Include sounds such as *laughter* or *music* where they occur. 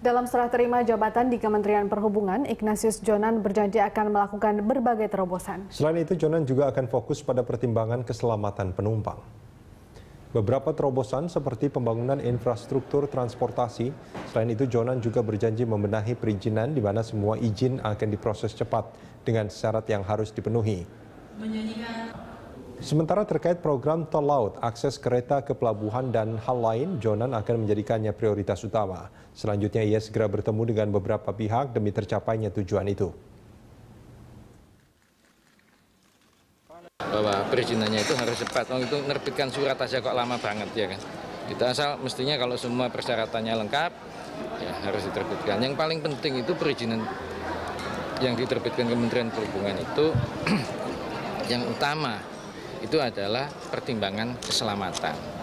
Dalam serah terima jabatan di Kementerian Perhubungan, Ignatius Jonan berjanji akan melakukan berbagai terobosan. Selain itu, Jonan juga akan fokus pada pertimbangan keselamatan penumpang. Beberapa terobosan seperti pembangunan infrastruktur transportasi. Selain itu, Jonan juga berjanji membenahi perizinan di mana semua izin akan diproses cepat dengan syarat yang harus dipenuhi. Sementara terkait program tol laut, akses kereta ke pelabuhan dan hal lain, Jonan akan menjadikannya prioritas utama. Selanjutnya ia segera bertemu dengan beberapa pihak demi tercapainya tujuan itu. Bahwa perizinannya itu harus cepat, oh, itu menerbitkan surat aja kok lama banget ya kan. Kita asal mestinya kalau semua persyaratannya lengkap, ya harus diterbitkan. Yang paling penting itu perizinan yang diterbitkan Kementerian Perhubungan itu *clears throat* yang utama itu adalah pertimbangan keselamatan.